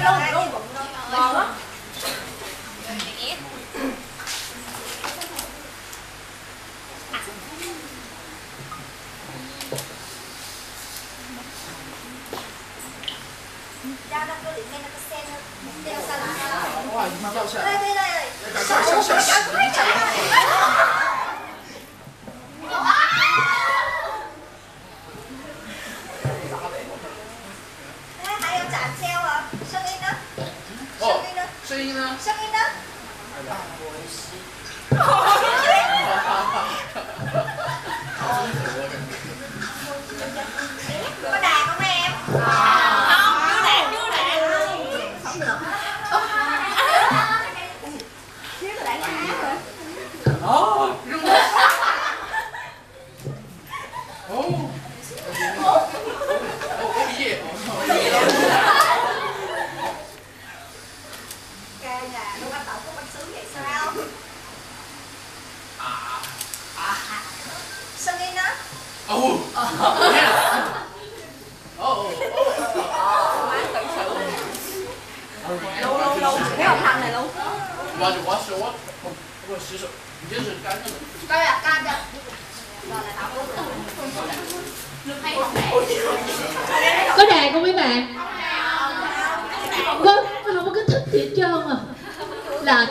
luôn luôn ngon quá Đây, đây, đây. Đây, đây, đây. Đây, đây, đây. chán treo à? hả? Sơn in đó. Sơn哦 in đó. 声音呢？ Sơn in đó. 真 Có đàn không em? không chưa đạt chưa đạt Không được. Thiếu đàn hát rồi. Kê nhà lúc anh tẩu có bánh sứ vậy sao?啊。 Sơn in đó. 哦。Yes。哦哦luôn luôn luôn cái ông thằng này luôn 我要我要洗我我洗手，你这是干净的。 Coi là can cho. Rồi là tao có đàn không mấy bạn vâng không có kích thích gì hết trơn à là